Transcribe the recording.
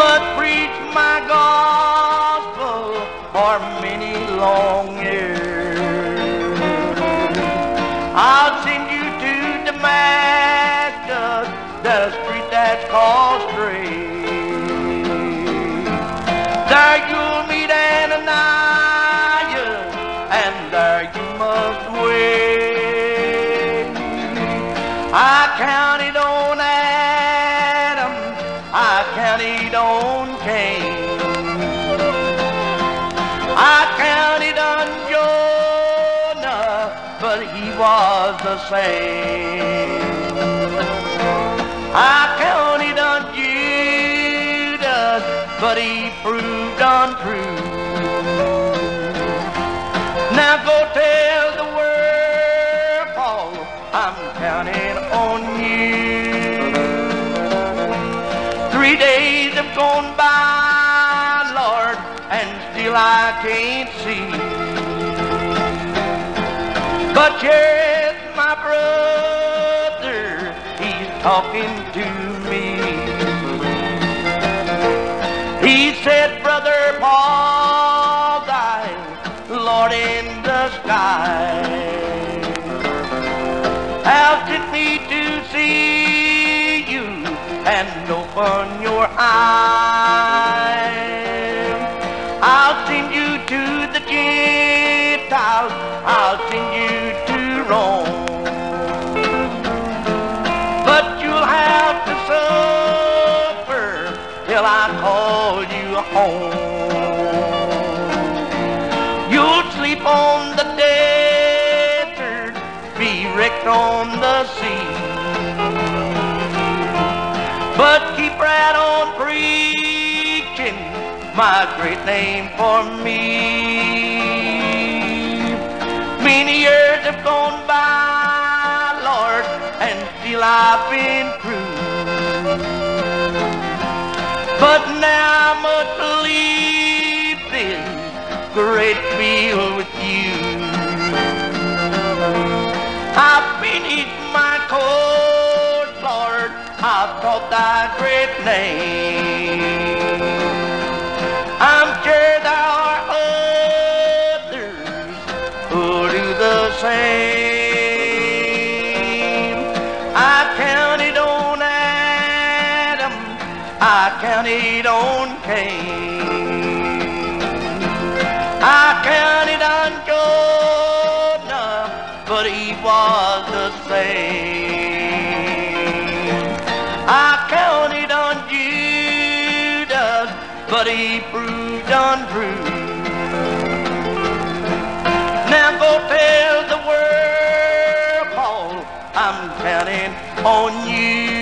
must preach my gospel for many long I'll send you to Damascus, the street that's called straight. There you'll meet Ananias, and there you must wait. I counted on Adam, I counted on Cain. But he was the same. I counted on Judas, but he proved untrue. Now go tell the world, Paul, I'm counting on you. Three days have gone by, Lord, and still I can't see. But here's my brother, he's talking to me. He said, Brother Paul, thy Lord in the sky has sent me to see you and open your eyes. I'll send you to the I'll send you to Rome. But you'll have to suffer till I call you home. You'll sleep on the desert, be wrecked on the sea. But keep right on preaching my great name for me. Many years have gone by, Lord, and still I've been true. But now I must leave this great field with you. I've finished my course, Lord. I've taught thy great name. Same. I counted on Adam, I counted on Cain. I counted on Jonah, but he was the same. I counted on Judas, but he proved untrue. on you.